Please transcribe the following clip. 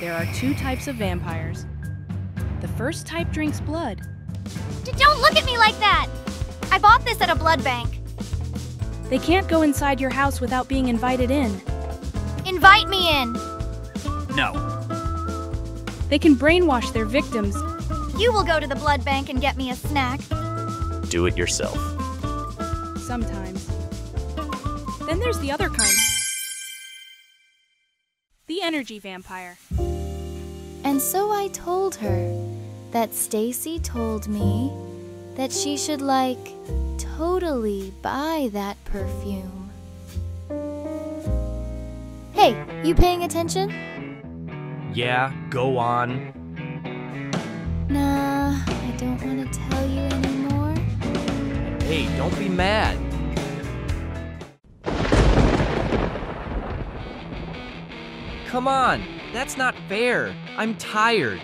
There are two types of vampires. The first type drinks blood. D- don't look at me like that! I bought this at a blood bank. They can't go inside your house without being invited in. Invite me in. No. They can brainwash their victims. You will go to the blood bank and get me a snack. Do it yourself. Sometimes. Then there's the other kind. The energy vampire. And so I told her that Stacy told me that she should like totally buy that perfume. Hey, you paying attention? Yeah, go on. Nah, I don't want to tell you anymore. Hey, don't be mad. Come on, that's not fair. I'm tired.